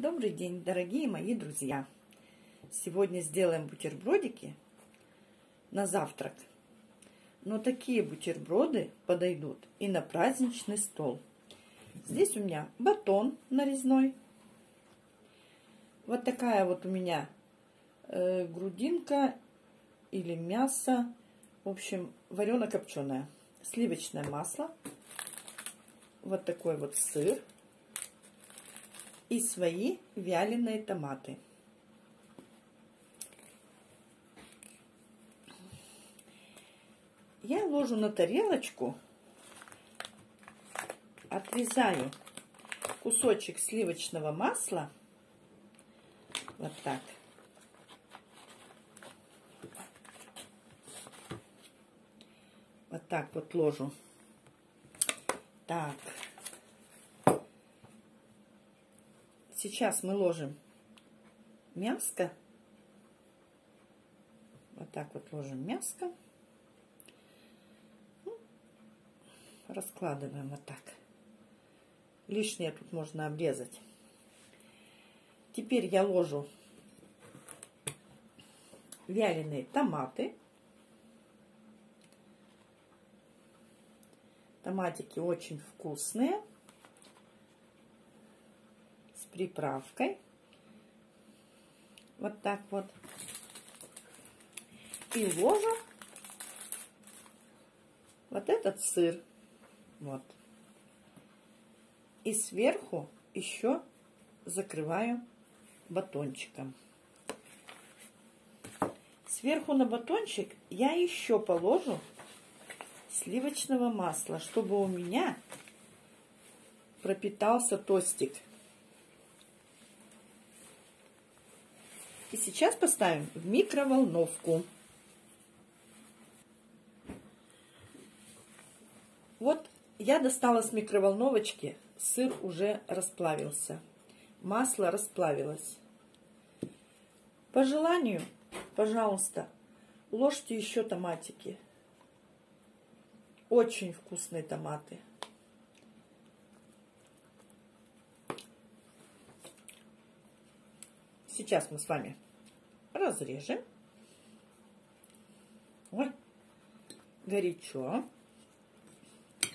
Добрый день, дорогие мои друзья! Сегодня сделаем бутербродики на завтрак. Но такие бутерброды подойдут и на праздничный стол. Здесь у меня батон нарезной. Вот такая вот у меня э, грудинка или мясо. В общем, варено-копченое. Сливочное масло. Вот такой вот сыр и свои вяленые томаты. Я ложу на тарелочку, отрезаю кусочек сливочного масла, вот так. Вот так вот ложу. Так. Сейчас мы ложим мяско. Вот так вот ложим мяско. Ну, раскладываем вот так. Лишнее тут можно обрезать. Теперь я ложу вяленые томаты. Томатики очень вкусные приправкой. Вот так вот. И ложу вот этот сыр. Вот. И сверху еще закрываю батончиком. Сверху на батончик я еще положу сливочного масла, чтобы у меня пропитался тостик. И сейчас поставим в микроволновку. Вот я достала с микроволновочки, сыр уже расплавился, масло расплавилось. По желанию, пожалуйста, ложьте еще томатики. Очень вкусные томаты. Сейчас мы с вами разрежем. Ой, горячо.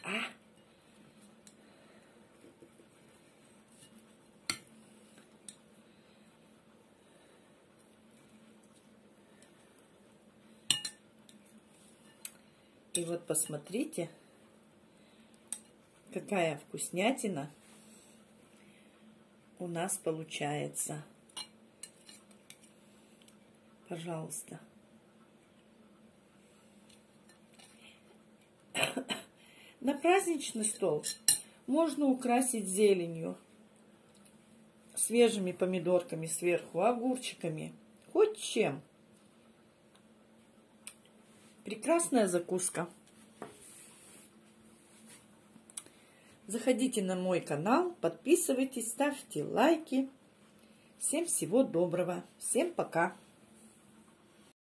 А. И вот посмотрите, какая вкуснятина у нас получается пожалуйста. На праздничный стол можно украсить зеленью, свежими помидорками сверху, огурчиками, хоть чем. Прекрасная закуска. Заходите на мой канал, подписывайтесь, ставьте лайки. Всем всего доброго. Всем пока.